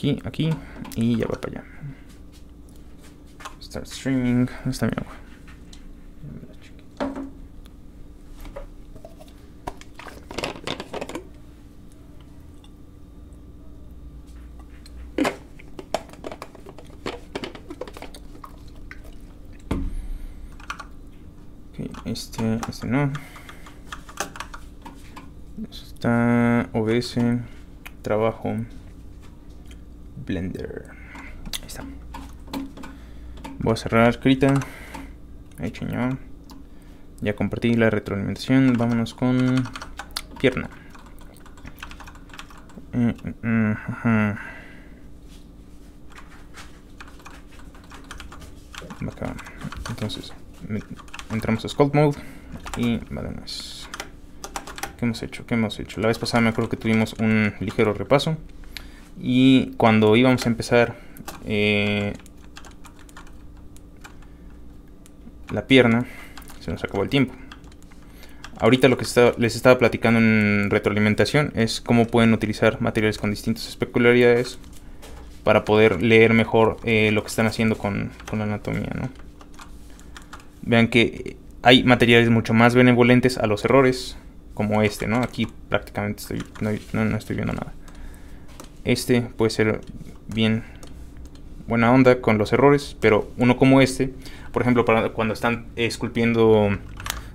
aquí, aquí y ya va para allá. Start streaming. ¿Dónde está mi agua? este, este no. Está OBS, trabajo, Blender. Ahí está. Voy a cerrar escrita. Ahí. Ya compartí la retroalimentación. Vámonos con pierna. Mm, mm, mm, Acá. Entonces, entramos a Sculpt Mode y vale, ¿Qué hemos hecho? ¿Qué hemos hecho? La vez pasada me acuerdo que tuvimos un ligero repaso y cuando íbamos a empezar eh, la pierna se nos acabó el tiempo. Ahorita lo que les estaba platicando en retroalimentación es cómo pueden utilizar materiales con distintas especularidades para poder leer mejor eh, lo que están haciendo con, con la anatomía, ¿no? Vean que hay materiales mucho más benevolentes a los errores, como este, ¿no? Aquí prácticamente estoy, no, estoy viendo nada. Este puede ser bien buena onda con los errores, pero uno como este, por ejemplo, para cuando están esculpiendo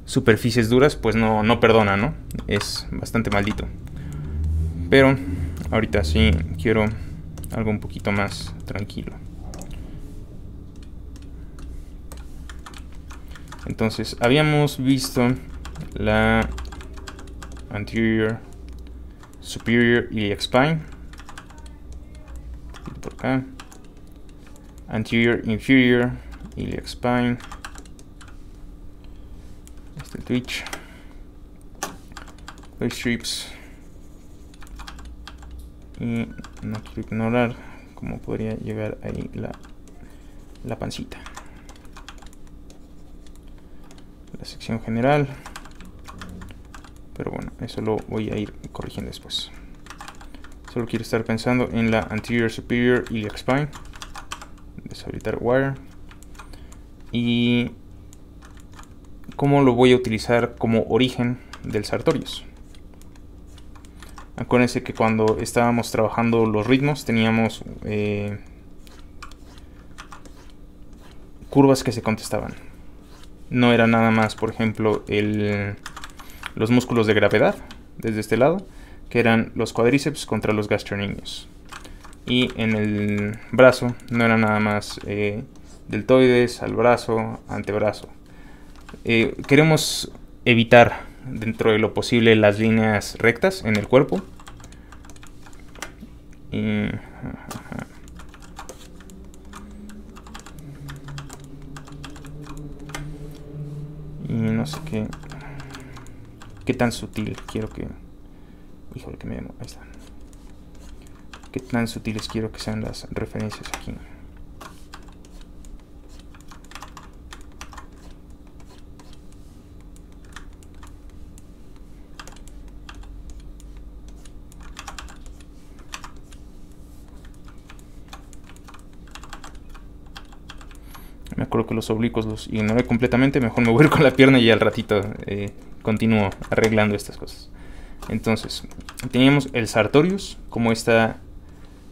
superficies duras, pues no, no perdona, ¿no? Es bastante maldito. Pero ahorita sí quiero algo un poquito más tranquilo. Entonces, habíamos visto la anterior superior iliac spine. Anterior inferior iliac spine. Este twitch. Los strips. Y no quiero ignorar cómo podría llegar ahí la, la pancita. sección general. Pero bueno, eso lo voy a ir corrigiendo después. Solo quiero estar pensando en la anterior superior iliac spine. Deshabilitar wire. Y cómo lo voy a utilizar como origen del Sartorius. Acuérdense que cuando estábamos trabajando los ritmos teníamos eh, curvas que se contestaban no era nada más, por ejemplo, los músculos de gravedad, desde este lado, que eran los cuadríceps contra los gastrocnemios. Y en el brazo no era nada más eh, deltoides, al brazo, antebrazo. Eh, queremos evitar dentro de lo posible las líneas rectas en el cuerpo. Y, Y no sé qué. Qué tan sutil quiero que. Híjole, que me. Ahí está. Qué tan sutiles quiero que sean las referencias aquí. Me acuerdo que los oblicuos los ignoré completamente. Mejor me voy a ir con la pierna y al ratito eh, continúo arreglando estas cosas. Entonces, teníamos el sartorius como esta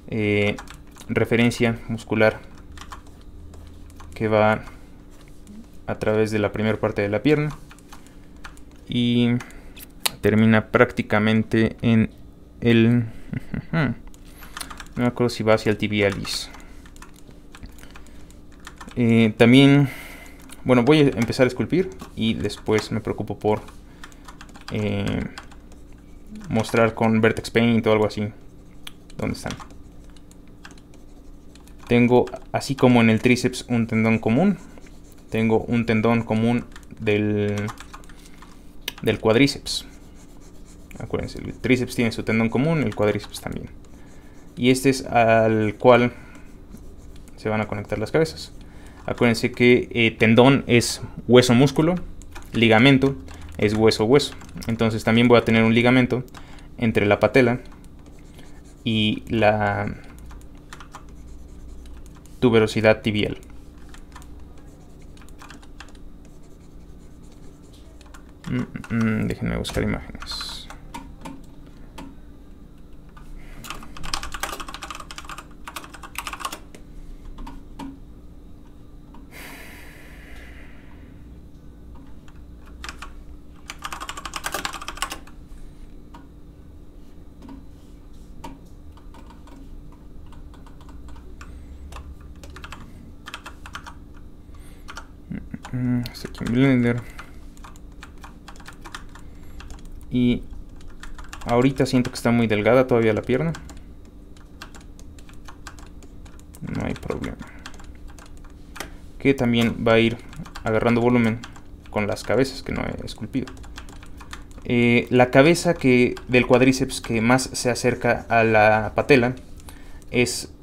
eh, referencia muscular que va a través de la primera parte de la pierna y termina prácticamente en el... No me acuerdo si va hacia el tibialis. Eh, también, bueno, voy a empezar a esculpir y después me preocupo por eh, mostrar con Vertex Paint o algo así. ¿Dónde están? Tengo, así como en el tríceps, un tendón común. Tengo un tendón común del, del cuadríceps. Acuérdense, el tríceps tiene su tendón común, el cuadríceps también. Y este es al cual se van a conectar las cabezas. Acuérdense que eh, tendón es hueso-músculo, ligamento es hueso-hueso. Entonces también voy a tener un ligamento entre la patela y la tuberosidad tibial. Mm, mm, mm, déjenme buscar imágenes. Ahorita siento que está muy delgada todavía la pierna. No hay problema. Que también va a ir agarrando volumen con las cabezas que no he esculpido. Eh, la cabeza que, del cuádriceps que más se acerca a la patela es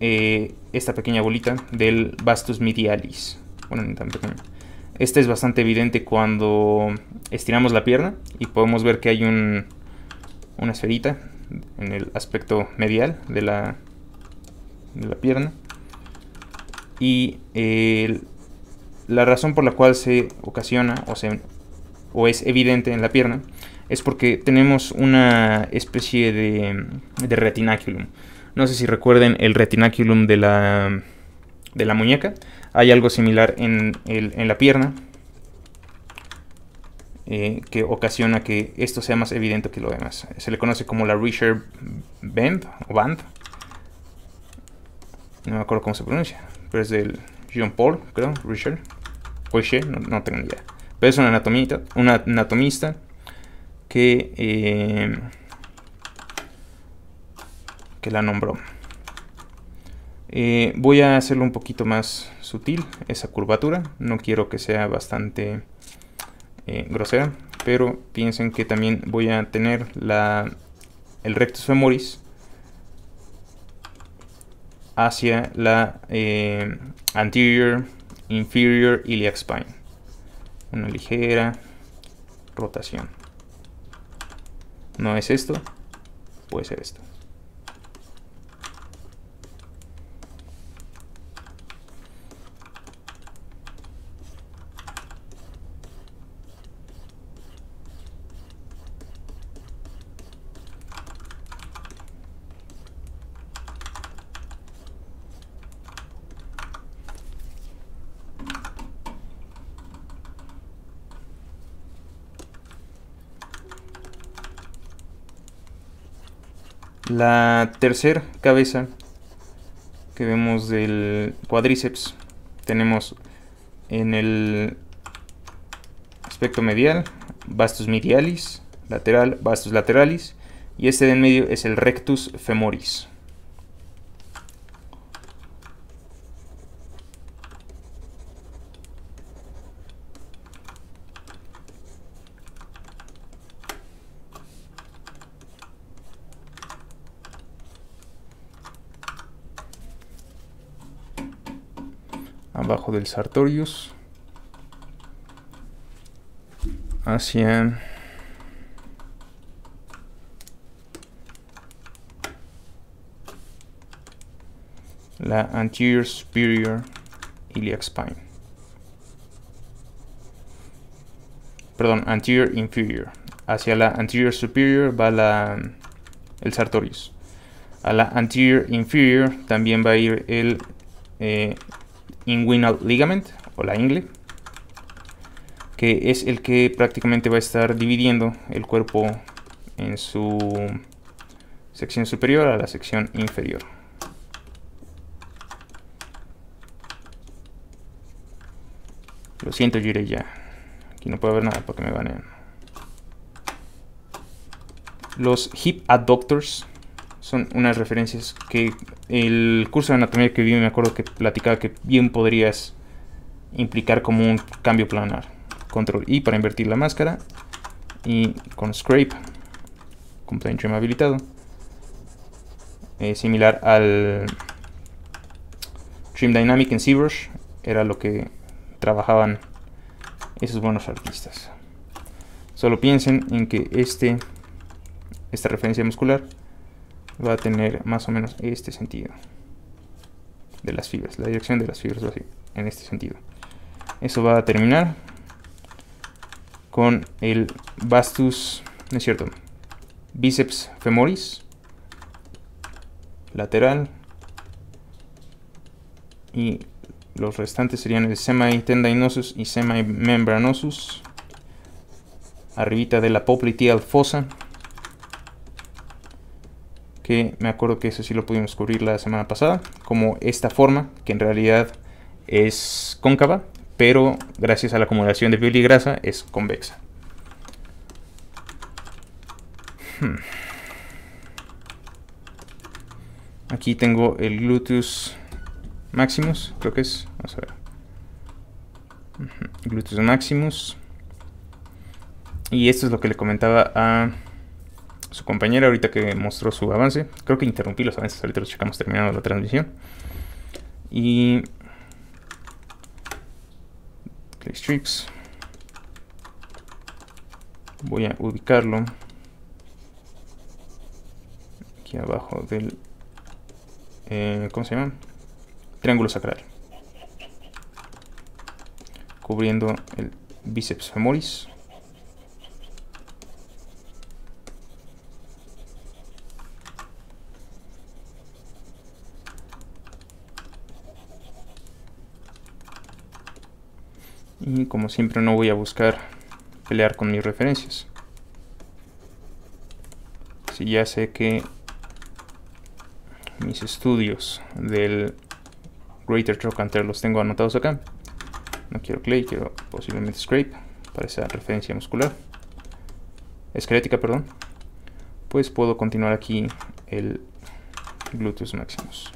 eh, esta pequeña bolita del vastus medialis. Bueno, ni tan pequeño. Este es bastante evidente cuando estiramos la pierna y podemos ver que hay un, una esferita en el aspecto medial de la, de la pierna. Y la razón por la cual se ocasiona o, se, o es evidente en la pierna es porque tenemos una especie de, de retinaculum. No sé si recuerden el retinaculum de la, de la muñeca hay algo similar en, la pierna eh, que ocasiona que esto sea más evidente que lo demás. Se le conoce como la Richard Band o Band. No me acuerdo cómo se pronuncia, pero es del Jean Paul, creo, Richard. no, no tengo ni idea. Pero es un anatomista, un anatomista que, eh, que la nombró. Eh, voy a hacerlo un poquito más sutil, esa curvatura. No quiero que sea bastante eh, pero piensen que también voy a tener la, el rectus femoris hacia la eh, anterior inferior iliac spine. Una ligera rotación. No es esto, puede ser esto. La tercera cabeza que vemos del cuádriceps tenemos en el aspecto medial vastus medialis, lateral vastus lateralis y este de en medio es el rectus femoris. abajo del Sartorius hacia la anterior superior iliac spine. Perdón, anterior inferior. Hacia la anterior superior va la, el sartorius. A la anterior inferior también va a ir el eh, inguinal ligament o la ingle que es el que prácticamente va a estar dividiendo el cuerpo en su sección superior a la sección inferior. Lo siento, yo iré ya. Aquí no puedo ver nada porque me banean. Los hip adductors son unas referencias que el curso de anatomía que vi me acuerdo que platicaba que bien podrías implicar como un cambio planar. Control I para invertir la máscara y con Scrape con Plane Trim habilitado. similar al Trim Dynamic en ZBrush era lo que trabajaban esos buenos artistas. Solo piensen en que este, esta referencia muscular va a tener más o menos este sentido de las fibras, la dirección de las fibras en este sentido. Eso va a terminar con el vastus, no es cierto, bíceps femoris lateral y los restantes serían el semi-tendinosus y semi-membranosus arribita de la popliteal fosa que me acuerdo que eso sí lo pudimos cubrir la semana pasada como esta forma que en realidad es cóncava pero gracias a la acumulación de piel y grasa es convexa. Hmm. aquí tengo el gluteus maximus creo que es vamos a ver. Gluteus maximus. Y esto es lo que le comentaba a su compañera ahorita que mostró su avance. Creo que interrumpí los avances, ahorita los checamos terminando la transmisión. Y... Claystrix. Voy a ubicarlo aquí abajo del... Eh, ¿Cómo se llama? Triángulo sacral. Cubriendo el bíceps femoris. Y como siempre no voy a buscar pelear con mis referencias. Si ya sé que mis estudios del Greater Trochanter los tengo anotados acá. No quiero clay, quiero posiblemente scrape para esa referencia muscular. Esquelética, perdón. Pues puedo continuar aquí el gluteus maximus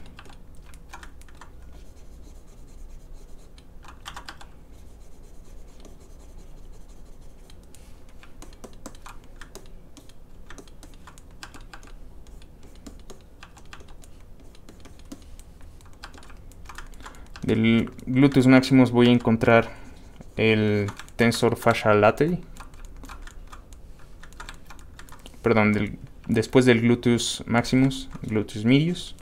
del gluteus maximus voy a encontrar el tensor fascia lateri. Perdón, después del gluteus maximus, gluteus medius.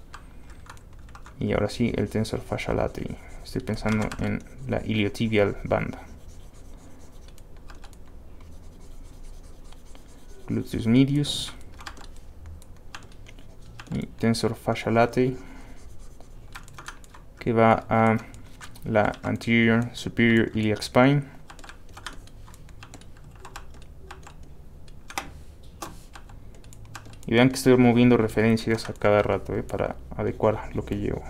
Y ahora sí, el tensor fascia lateri. Estoy pensando en la iliotibial banda. Gluteus medius. Y tensor fascia lateri que va a la anterior superior iliac spine. Y vean que estoy moviendo referencias a cada rato eh, para adecuar lo que llevo.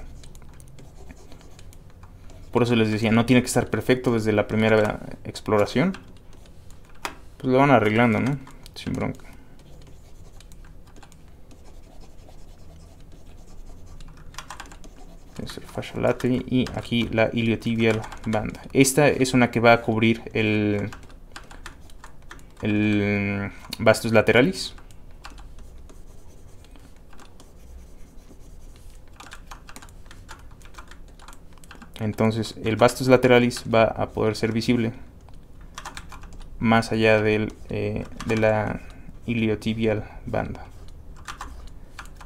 Por eso les decía no tiene que estar perfecto desde la primera exploración. Pues lo van arreglando no sin bronca y aquí la iliotibial banda. Esta es una que va a cubrir el, el vastus lateralis. Entonces el vastus lateralis va a poder ser visible más allá del, eh, de la iliotibial banda.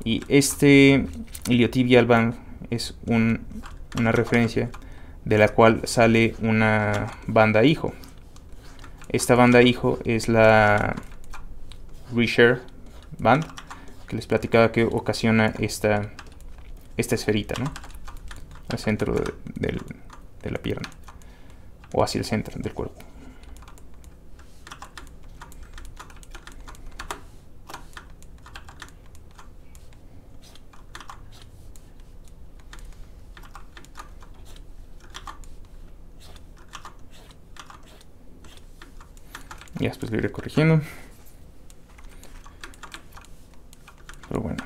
Y este iliotibial band es una referencia de la cual sale una banda hijo. Esta banda hijo es la Reshare Band que les platicaba que ocasiona esta, esta esferita, ¿no? Al centro de la pierna o hacia el centro del cuerpo. Ya después lo iré corrigiendo. Pero bueno.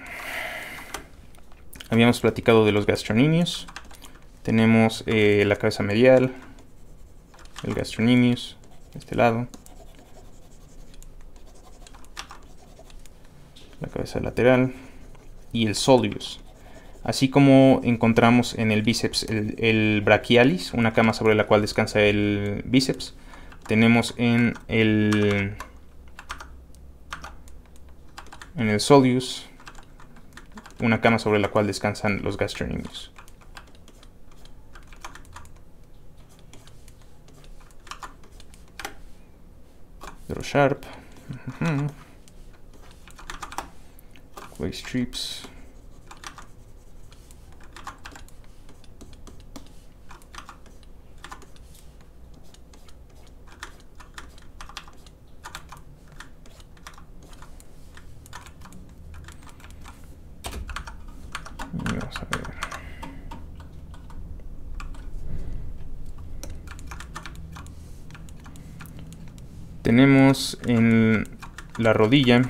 Habíamos platicado de los gastronimios. Tenemos eh, la cabeza medial, el gastronimius, este lado. La cabeza lateral y el soleus. Así como encontramos en el bíceps el, el brachialis, una cama sobre la cual descansa el bíceps tenemos en el en el Solius una cama sobre la cual descansan los gastronimus. Drosharp. Uh -huh. Waste strips. La rodilla,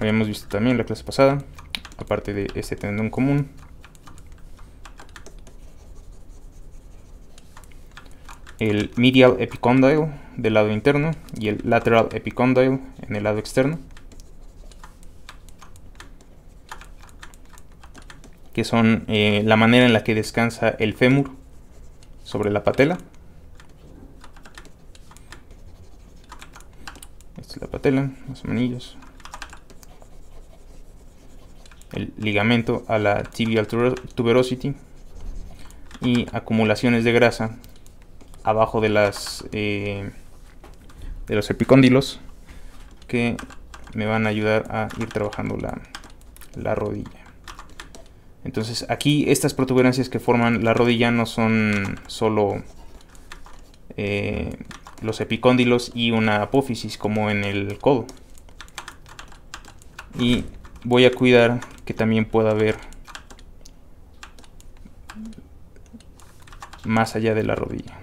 habíamos visto también la clase pasada, aparte de este tendón común. El medial epicondyle del lado interno y el lateral epicondyle en el lado externo. que son eh, la manera en la que descansa el fémur sobre la patela. Los manillos. El ligamento a la tibial tuberosity y acumulaciones de grasa abajo de las eh, de los epicóndilos que me van a ayudar a ir trabajando la, la rodilla. Entonces aquí estas protuberancias que forman la rodilla no son solo eh, los epicóndilos y una apófisis como en el codo. Y voy a cuidar que también pueda haber más allá de la rodilla.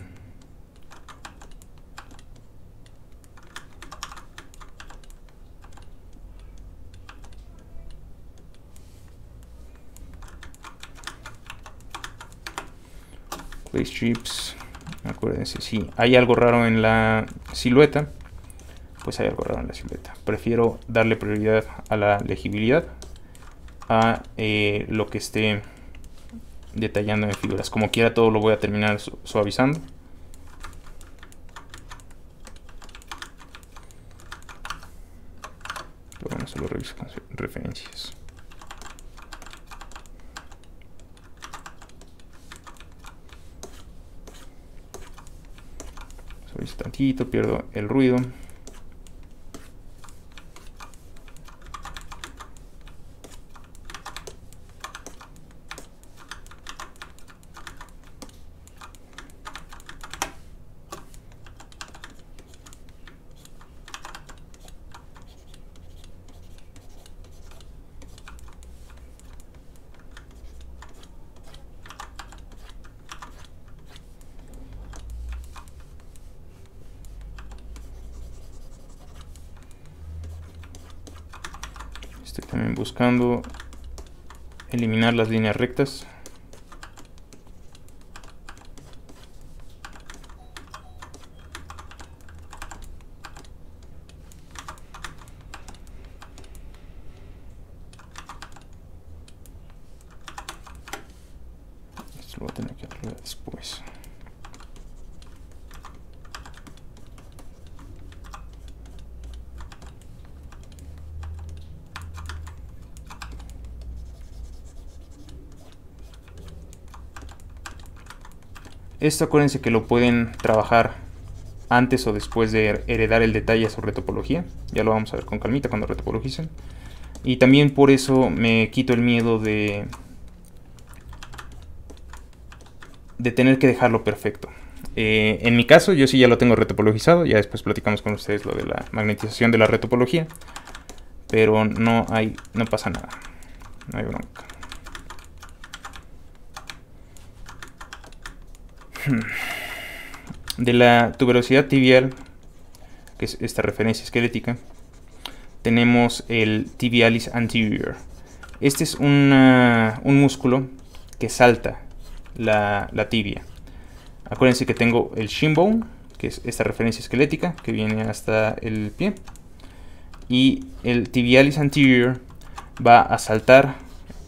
Acuérdense. Si hay algo raro en la silueta pues hay algo raro en la silueta. Prefiero darle prioridad a la legibilidad a eh, lo que esté detallando en figuras. Como quiera todo lo voy a terminar suavizando pero bueno solo reviso con referencias tantito, pierdo el ruido. Estoy también buscando eliminar las líneas rectas. Esto lo voy a tener que arreglar después. Esto acuérdense que lo pueden trabajar antes o después de heredar el detalle a su retopología. Ya lo vamos a ver con calmita cuando retopologicen. Y también por eso me quito el miedo de, de tener que dejarlo perfecto. Eh, en mi caso, yo sí ya lo tengo retopologizado. Ya después platicamos con ustedes lo de la magnetización de la retopología. Pero no hay, no pasa nada. No hay bronca. De la tuberosidad tibial, que es esta referencia esquelética, tenemos el tibialis anterior. Este es un músculo que salta la, tibia. Acuérdense que tengo el shin bone, que es esta referencia esquelética que viene hasta el pie. Y el tibialis anterior va a saltar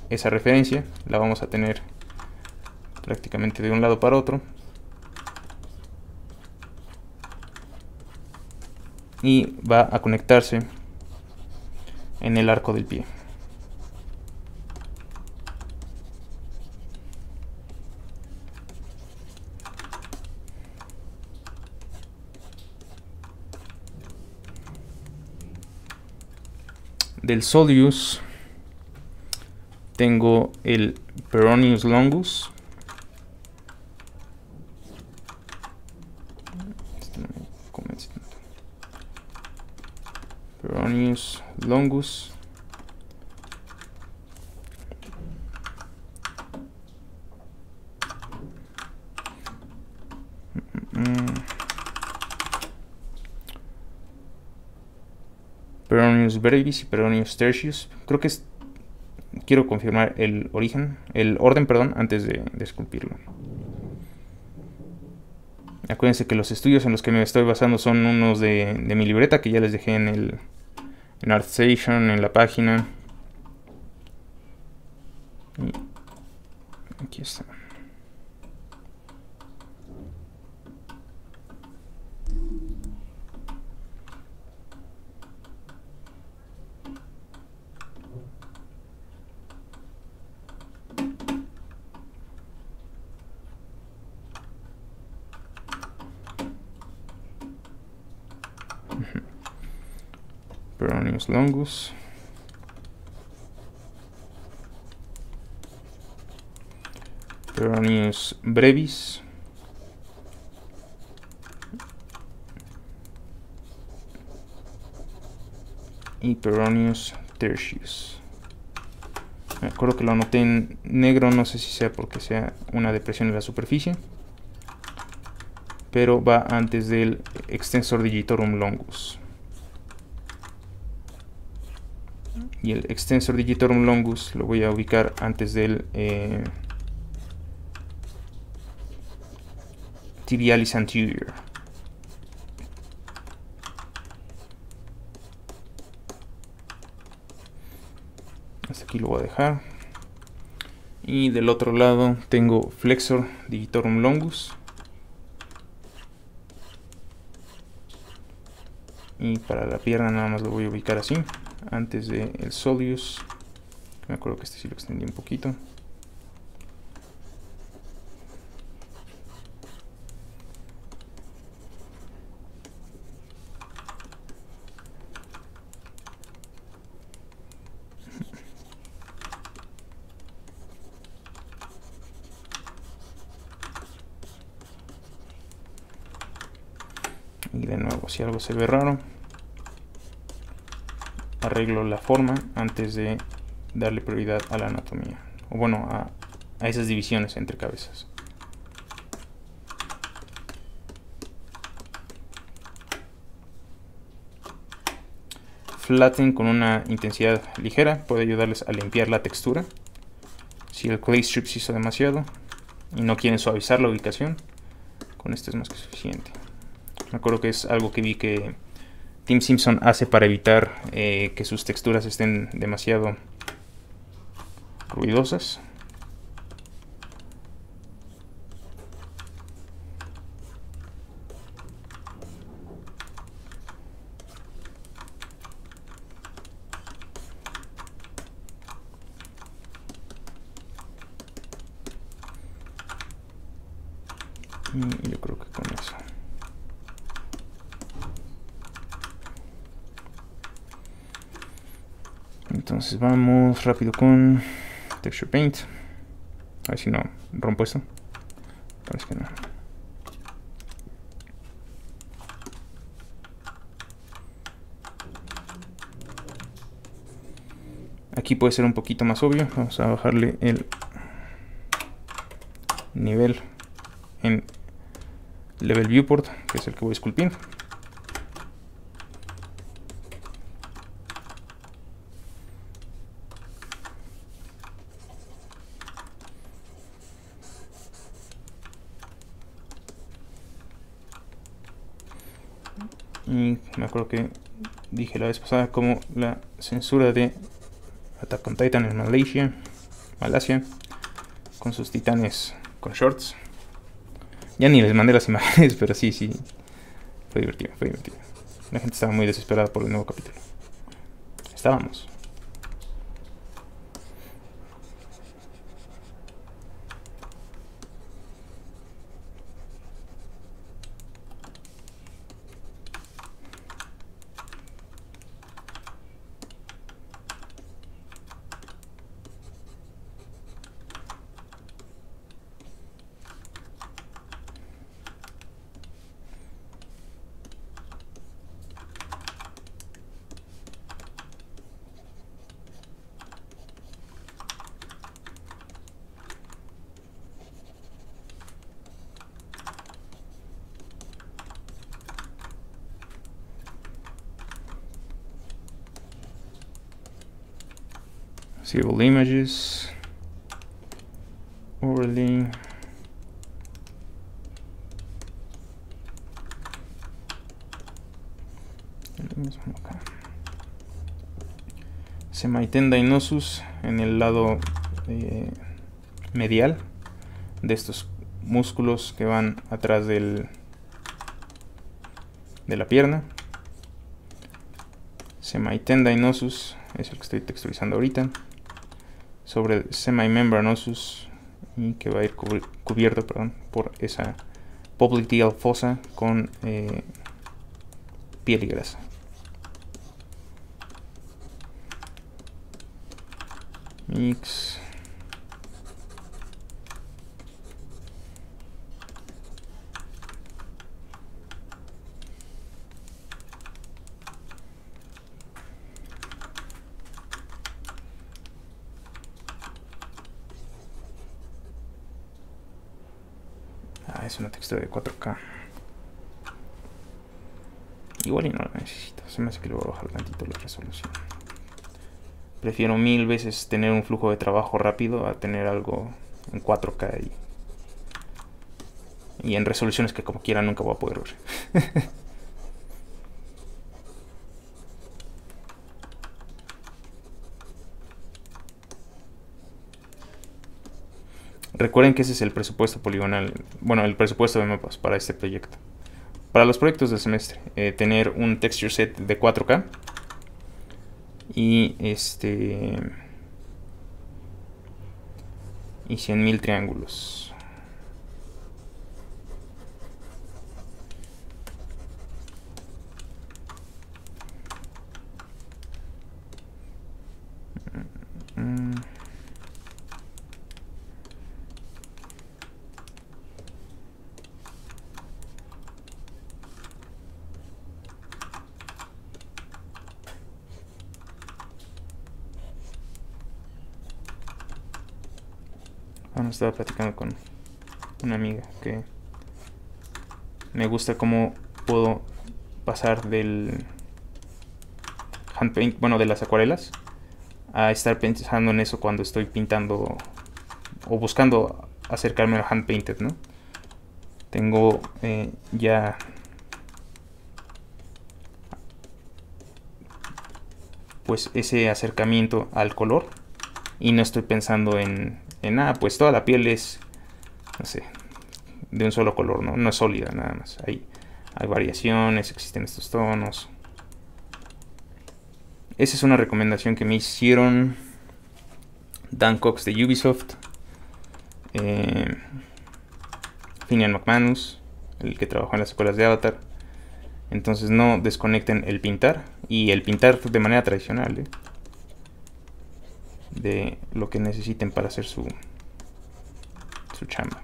esa referencia, la vamos a tener prácticamente de un lado para otro y va a conectarse en el arco del pie. del Solius tengo el Peronius longus. Peronius longus. Peronius brevis y Peronius tertius. Creo que es, quiero confirmar el origen, el orden, perdón, antes de, esculpirlo. Acuérdense que los estudios en los que me estoy basando son unos de, de mi libreta que ya les dejé en el en ArtStation, en la página. aquí está. Peronius longus. Peronius brevis. Y Peronius tertius. Me acuerdo que lo anoté en negro, no sé si sea porque sea una depresión en la superficie. Pero va antes del extensor digitorum longus. Y el extensor digitorum longus lo voy a ubicar antes del eh, tibialis anterior. Hasta aquí lo voy a dejar. Y del otro lado tengo flexor digitorum longus. Y para la pierna nada más lo voy a ubicar así antes de el Solius. Me acuerdo que este sí lo extendí un poquito. Y de nuevo, si algo se ve raro, arreglo la forma antes de darle prioridad a la anatomía. O bueno, a, esas divisiones entre cabezas. Flatten con una intensidad ligera puede ayudarles a limpiar la textura. Si el clay strip se hizo demasiado y no quieren suavizar la ubicación, con este es más que suficiente. Me acuerdo que es algo que vi que Tim Simpson hace para evitar eh, que sus texturas estén demasiado ruidosas. Y yo creo que con eso. Entonces rápido con Texture Paint. A ver si no rompo esto. Parece que no. Aquí puede ser un poquito más obvio. Vamos a bajarle el nivel en Level Viewport, que es el que voy a acuerdo que dije la vez pasada como la censura de Attack on Titan en Malaysia, Malasia, con sus titanes con shorts. Ya ni les mandé las imágenes, pero sí, sí. Fue divertido, fue divertido. La gente estaba muy desesperada por el nuevo capítulo. Estábamos. Civil Images. Overlay. Semitendinosus en el lado eh, medial de estos músculos que van atrás del, de la pierna. Semitendinosus es el que estoy texturizando ahorita. Sobre el semimembranosus y que va a ir cubierto perdón, por esa popliteal fosa con eh, piel y grasa. Mix. Ah, es una textura de 4K. Igual y no la necesito. Se me hace que le voy a bajar tantito la resolución. Prefiero mil veces tener un flujo de trabajo rápido a tener algo en 4K y, en resoluciones que como quiera nunca voy a poder ver. Recuerden que ese es el presupuesto poligonal, bueno, el presupuesto de mapas para este proyecto. Para los proyectos del semestre, eh, tener un texture set de 4K y este y 100.000 triángulos. Estaba platicando con una amiga que me gusta cómo puedo pasar del hand paint, bueno, de las acuarelas, a estar pensando en eso cuando estoy pintando o buscando acercarme al hand painted, ¿no? Tengo eh, ya pues ese acercamiento al color y no estoy pensando en en nada, pues toda la piel es, no sé, de un solo color, ¿no? No es sólida nada más. Hay, hay variaciones, existen estos tonos. Esa es una recomendación que me hicieron Dan Cox de Ubisoft, eh, Finian McManus, el que trabajó en las escuelas de Avatar. Entonces no desconecten el pintar y el pintar de manera tradicional. ¿eh? De lo que necesiten para hacer su, su chamba.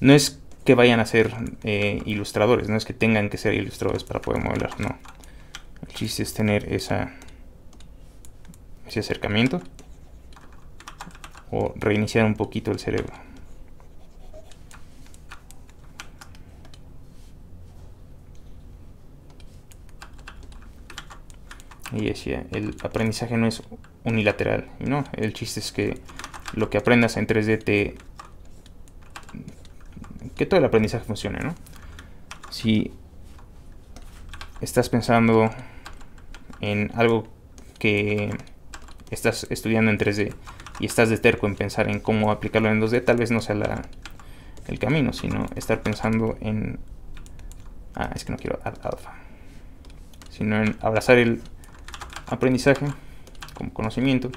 No es que vayan a ser eh, ilustradores, no es que tengan que ser ilustradores para poder modelar, no. El chiste es tener esa, ese acercamiento o reiniciar un poquito el cerebro. Y decía, el aprendizaje no es unilateral, ¿no? El chiste es que lo que aprendas en 3D te... que todo el aprendizaje funcione, ¿no? Si estás pensando en algo que estás estudiando en 3D y estás de terco en pensar en cómo aplicarlo en 2D, tal vez no sea el camino, sino estar pensando en... Ah, es que no quiero alfa. Sino en abrazar el aprendizaje como conocimiento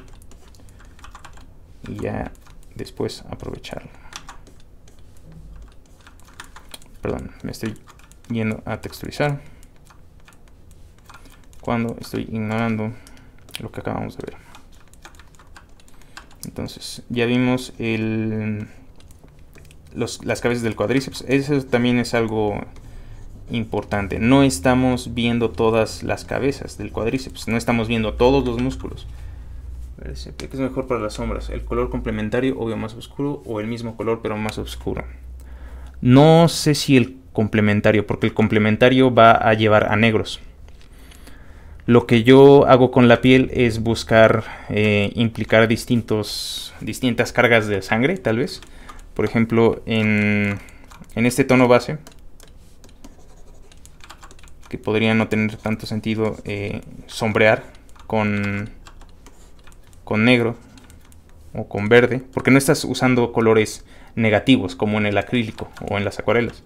y ya después aprovecharlo. Perdón, me estoy yendo a texturizar cuando estoy ignorando lo que acabamos de ver. Entonces, ya vimos el, las cabezas del cuádriceps. Eso también es algo importante. No estamos viendo todas las cabezas del cuádriceps, no estamos viendo todos los músculos. ¿Qué es mejor para las sombras? ¿El color complementario, obvio más oscuro, o el mismo color pero más oscuro? No sé si el complementario, porque el complementario va a llevar a negros. Lo que yo hago con la piel es buscar eh, implicar distintos, distintas cargas de sangre, tal vez. Por ejemplo, en, en este tono base, que podría no tener tanto sentido eh, sombrear con, con negro o con verde, porque no estás usando colores negativos como en el acrílico o en las acuarelas,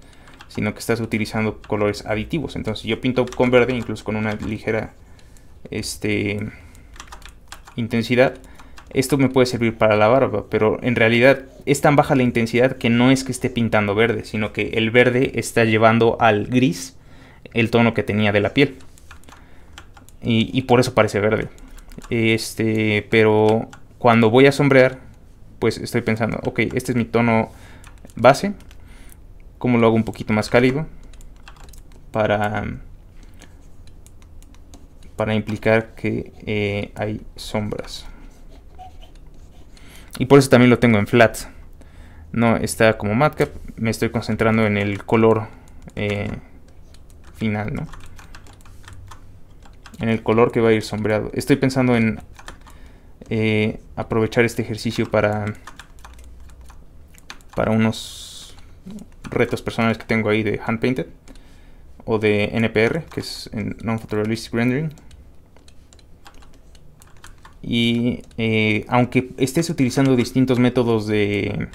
sino que estás utilizando colores aditivos. Entonces yo pinto con verde, incluso con una ligera este, intensidad. Esto me puede servir para la barba, pero en realidad es tan baja la intensidad que no es que esté pintando verde, sino que el verde está llevando al gris el tono que tenía de la piel. Y, por eso parece verde. Este, pero cuando voy a sombrear, pues estoy pensando, ok, este es mi tono base. ¿Cómo lo hago un poquito más cálido? Para, para implicar que eh, hay sombras. Y por eso también lo tengo en flat. No está como matcap. Me estoy concentrando en el color eh, final, ¿no? En el color que va a ir sombreado. Estoy pensando en eh, aprovechar este ejercicio para para unos retos personales que tengo ahí de hand painted o de NPR que es non photorealistic rendering y eh, aunque estés utilizando distintos métodos de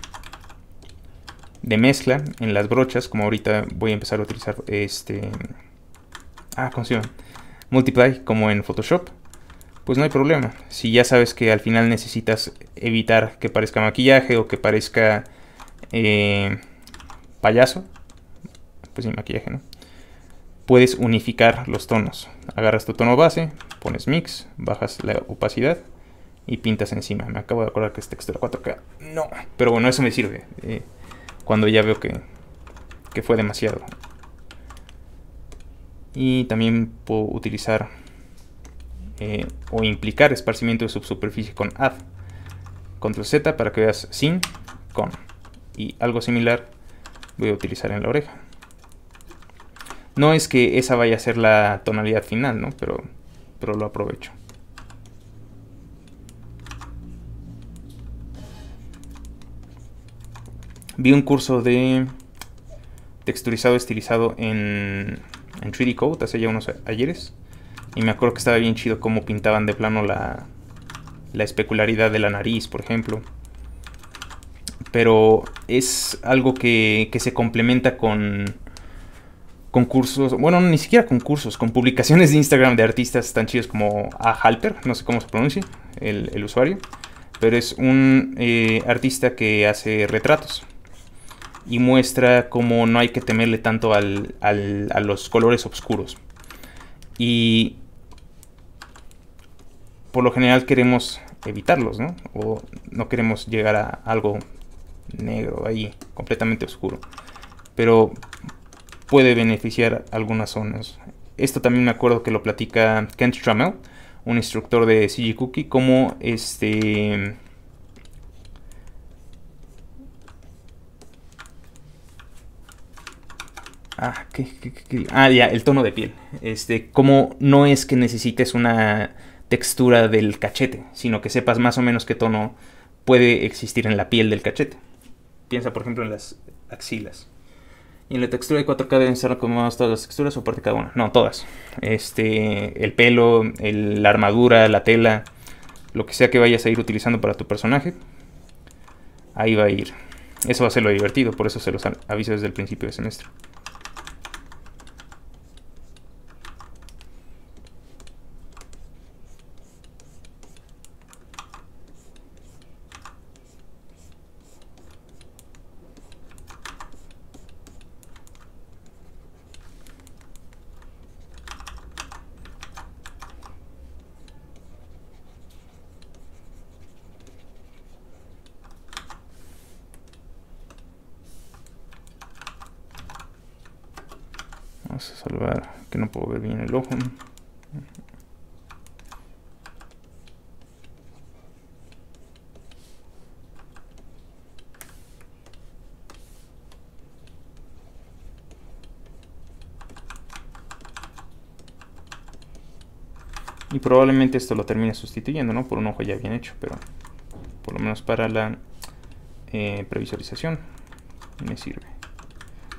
de mezcla en las brochas, como ahorita voy a empezar a utilizar este... Ah, ¿cómo? Multiply, como en Photoshop, pues no hay problema. Si ya sabes que al final necesitas evitar que parezca maquillaje o que parezca eh, payaso, pues sin maquillaje, ¿no? Puedes unificar los tonos. Agarras tu tono base, pones mix, bajas la opacidad y pintas encima. Me acabo de acordar que es textura 4K. No, pero bueno, eso me sirve. Eh, cuando ya veo que, que fue demasiado. Y también puedo utilizar eh, o implicar esparcimiento de subsuperficie con add. Control Z para que veas sin, con. Y algo similar voy a utilizar en la oreja. No es que esa vaya a ser la tonalidad final, ¿no? Pero, pero lo aprovecho. Vi un curso de texturizado estilizado en, en 3D Code hace ya unos ayeres. Y me acuerdo que estaba bien chido cómo pintaban de plano la, la especularidad de la nariz, por ejemplo. Pero es algo que, que se complementa con concursos, bueno, ni siquiera concursos, con publicaciones de Instagram de artistas tan chidos como A Halper, no sé cómo se pronuncia el, el usuario, pero es un eh, artista que hace retratos y muestra cómo no hay que temerle tanto al, a los colores oscuros. Y por lo general queremos evitarlos, ¿no? O no queremos llegar a algo negro ahí, completamente oscuro. Pero puede beneficiar algunas zonas. Esto también me acuerdo que lo platica Kent Trammell, un instructor de CG Cookie, como este Ah, ah, ya, el tono de piel. Este, como no es que necesites una textura del cachete, sino que sepas más o menos qué tono puede existir en la piel del cachete. Piensa, por ejemplo, en las axilas. Y en la textura de 4K deben ser acomodadas todas las texturas o parte cada una. No, todas. Este, el pelo, la armadura, la tela, lo que sea que vayas a ir utilizando para tu personaje. Ahí va a ir. Eso va a ser lo divertido, por eso se los aviso desde el principio de semestre. Vamos a salvar que no puedo ver bien el ojo. Y probablemente esto lo termine sustituyendo, ¿no? Por un ojo ya bien hecho, pero por lo menos para la eh, previsualización me sirve.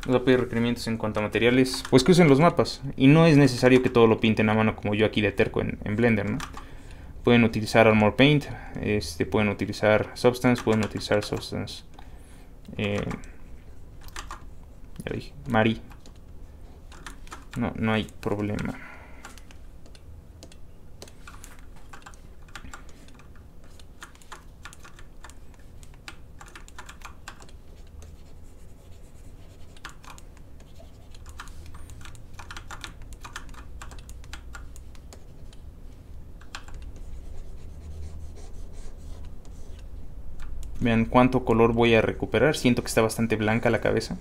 Nos va a pedir requerimientos en cuanto a materiales, pues que usen los mapas. Y no es necesario que todo lo pinten a mano como yo aquí de terco en, Blender, ¿no? Pueden utilizar Armor Paint, este, pueden utilizar Substance, pueden utilizar Substance. Eh, ya dije, Mari. No, no hay problema. Vean cuánto color voy a recuperar. Siento que está bastante blanca la cabeza.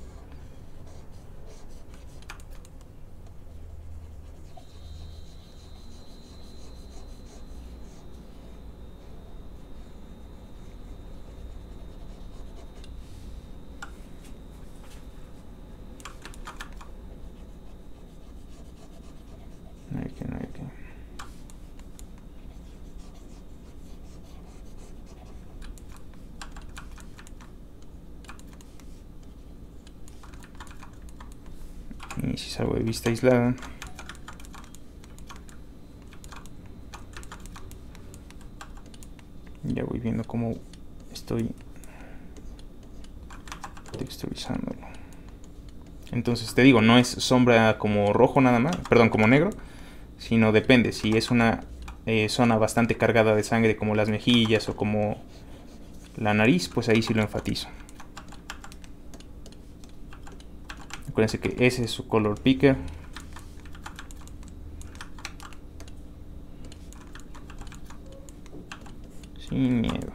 Y vista aislada. Ya voy viendo cómo estoy texturizándolo. Entonces te digo, no es sombra como rojo nada más, perdón, como negro, sino depende. Si es una eh, zona bastante cargada de sangre como las mejillas o como la nariz, pues ahí sí lo enfatizo. Acuérdense que ese es su color picker. Sin miedo.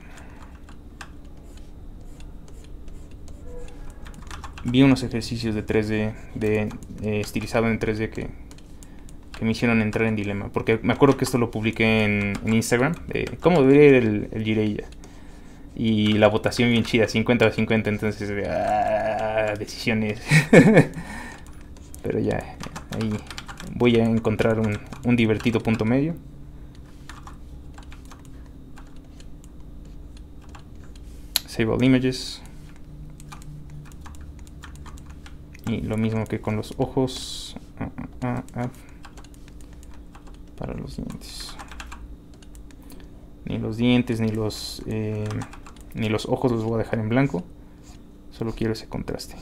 Vi unos ejercicios de 3D, de eh, estilizado en 3D que, me hicieron entrar en dilema. Porque me acuerdo que esto lo publiqué en, Instagram, cómo debería ir el, el. Y la votación bien chida, 50 a 50, entonces... Ah, decisiones. Pero ya, ahí voy a encontrar un, divertido punto medio. Save all images. Y lo mismo que con los ojos. Ah, ah, ah, para los dientes. Ni los dientes, ni los, eh, ni los ojos los voy a dejar en blanco. Solo quiero ese contraste.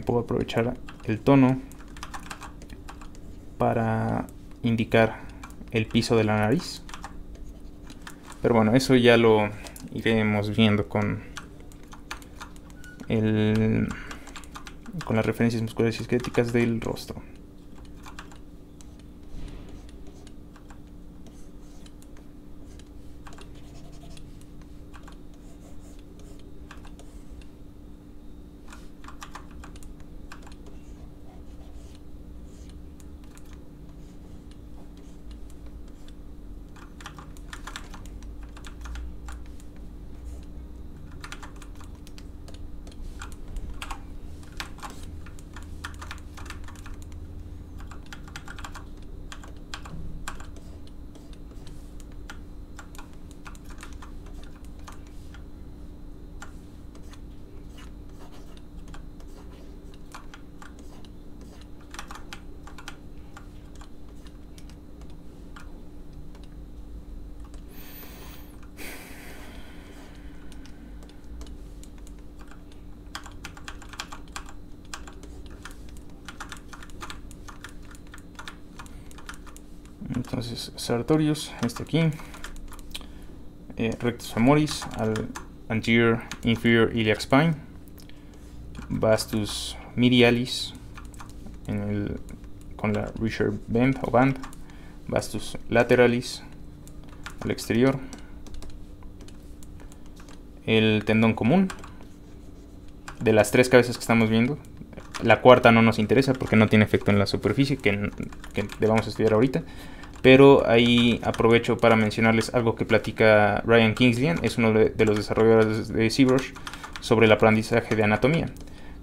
Puedo aprovechar el tono para indicar el piso de la nariz. Pero bueno, eso ya lo iremos viendo con el con las referencias musculares y esqueléticas del rostro. Entonces, Sartorius, este aquí. Eh, rectus femoris, al anterior inferior iliac spine. Vastus medialis con la Richard band o band. Vastus lateralis al exterior. El tendón común de las tres cabezas que estamos viendo, La cuarta no nos interesa porque no tiene efecto en la superficie que, que debamos estudiar ahorita. Pero ahí aprovecho para mencionarles algo que platica Ryan Kingsley, es uno de, los desarrolladores de ZBrush, sobre el aprendizaje de anatomía.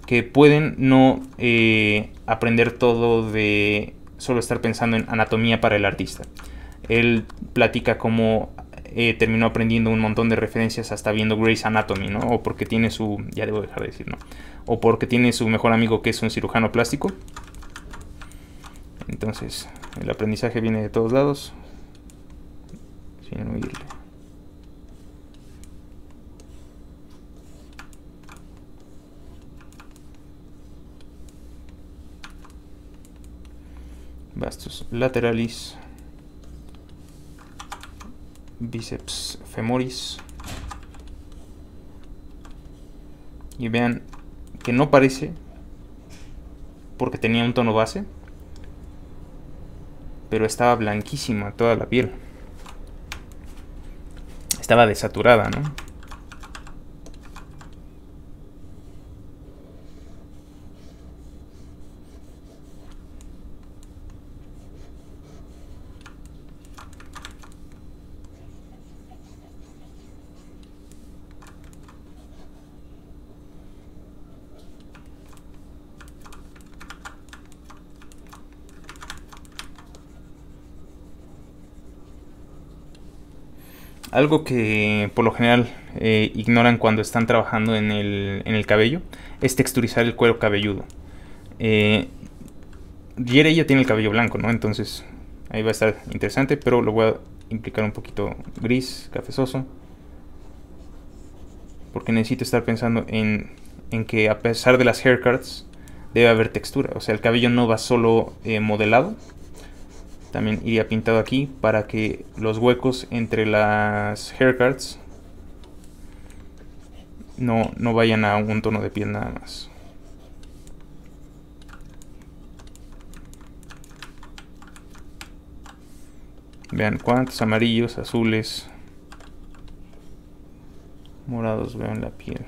Que pueden no eh, aprender todo de solo estar pensando en anatomía para el artista. Él platica cómo eh, terminó aprendiendo un montón de referencias hasta viendo Grey's Anatomy, ¿no? O porque tiene su... ya debo dejar de decir, ¿no? O porque tiene su mejor amigo que es un cirujano plástico. Entonces, el aprendizaje viene de todos lados. Sin. Bastos lateralis bíceps femoris. Y vean que no parece porque tenía un tono base, pero estaba blanquísima toda la piel. Estaba desaturada, ¿no? Algo que por lo general eh, ignoran cuando están trabajando en el, en el, cabello es texturizar el cuero cabelludo. Eh, Jere ya tiene el cabello blanco, ¿no? Entonces ahí va a estar interesante, pero lo voy a implicar un poquito gris, cafezoso. Porque necesito estar pensando en, en que a pesar de las haircuts debe haber textura. O sea, el cabello no va solo eh, modelado, también iría pintado aquí para que los huecos entre las haircuts no, no vayan a un tono de piel nada más. Vean cuántos amarillos, azules, morados vean la piel.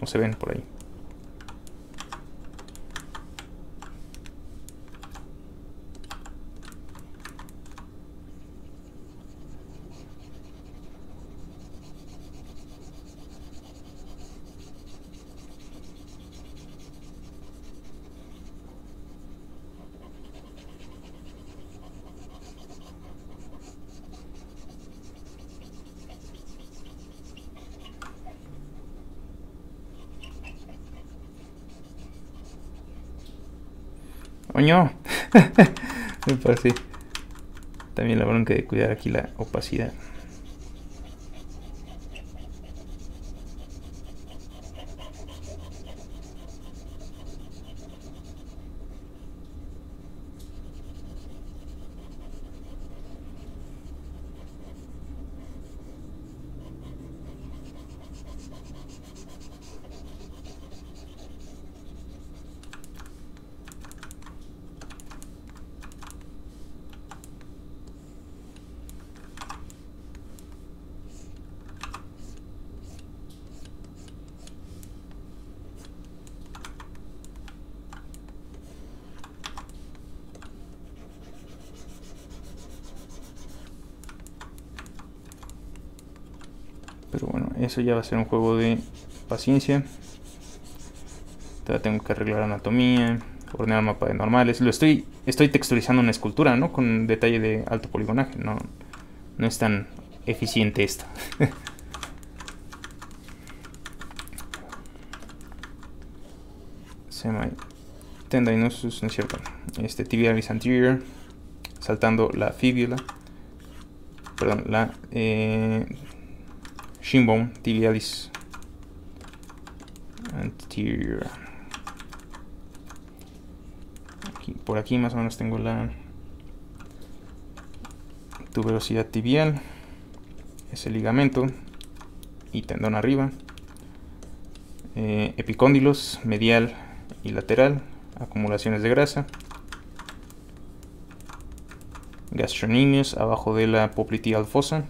No se ven por ahí. Coño. Me parece. También la bronca de cuidar aquí la opacidad. Pero bueno, eso ya va a ser un juego de paciencia. Todavía tengo que arreglar anatomía, ordenar mapa de normales. Lo estoy, estoy texturizando una escultura, ¿no? Con detalle de alto poligonaje. No, no es tan eficiente esto. Semi tendinosus, no es cierto. Este tibialis anterior, saltando la fíbula. Perdón, la eh, Shinbone tibialis. Anterior. Por aquí más o menos tengo la tuberosidad tibial, ese ligamento y tendón arriba, eh, epicóndilos medial y lateral, acumulaciones de grasa, gastronemios abajo de la popliteal fosa,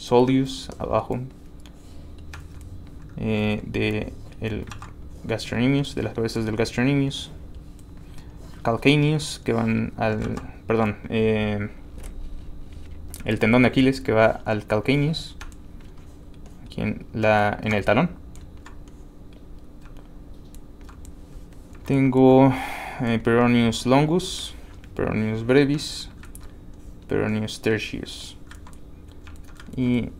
Solius abajo eh, de el gastrocnemius, de las cabezas del gastrocnemius. Calcaneus, que van al... perdón, eh, el tendón de Aquiles que va al calcaneus, aquí en, la, en el talón. Tengo eh, Peronius longus, Peronius brevis, Peronius tertius y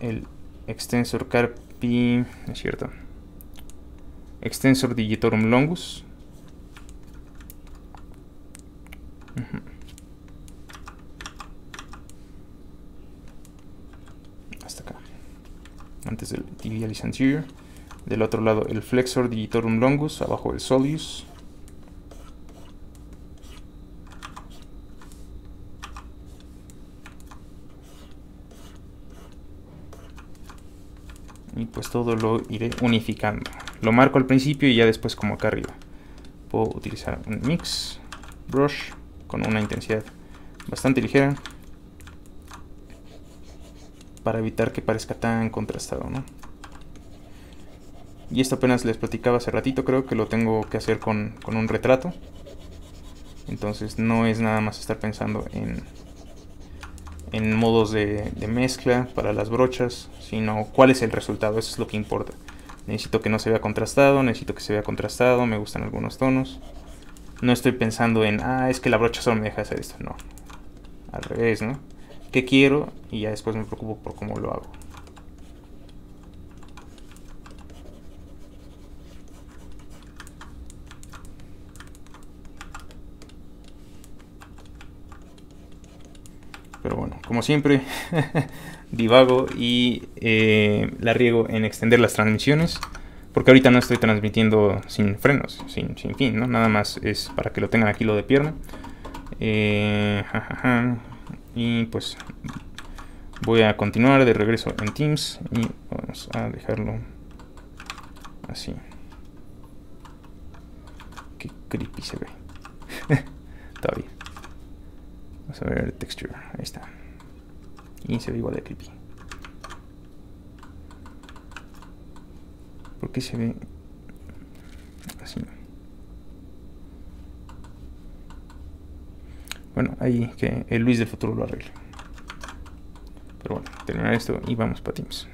el extensor carpi, es cierto, extensor digitorum longus. Hasta acá. Antes del tibialis anterior. Del otro lado el flexor digitorum longus, abajo el soleus. Y pues todo lo iré unificando. Lo marco al principio y ya después como acá arriba. Puedo utilizar un mix brush con una intensidad bastante ligera para evitar que parezca tan contrastado, ¿no? Y esto apenas les platicaba hace ratito, creo que lo tengo que hacer con, con un retrato. Entonces no es nada más estar pensando en en modos de, mezcla para las brochas, sino cuál es el resultado, eso es lo que importa. Necesito que no se vea contrastado, necesito que se vea contrastado, me gustan algunos tonos. No estoy pensando en, ah, es que la brocha solo me deja hacer esto, no. Al revés, ¿no? ¿Qué quiero? Y ya después me preocupo por cómo lo hago. Pero bueno, como siempre, divago y eh, la riego en extender las transmisiones. Porque ahorita no estoy transmitiendo sin frenos, sin, fin, ¿no? Nada más es para que lo tengan aquí lo de pierna. Eh, y pues voy a continuar de regreso en Teams y vamos a dejarlo así. Qué creepy se ve. Todavía. Vamos a ver texture. Ahí está. Y se ve igual de creepy. ¿Por qué se ve así? Bueno, ahí que el Luis del futuro lo arregle. Pero bueno, terminar esto y vamos para Teams.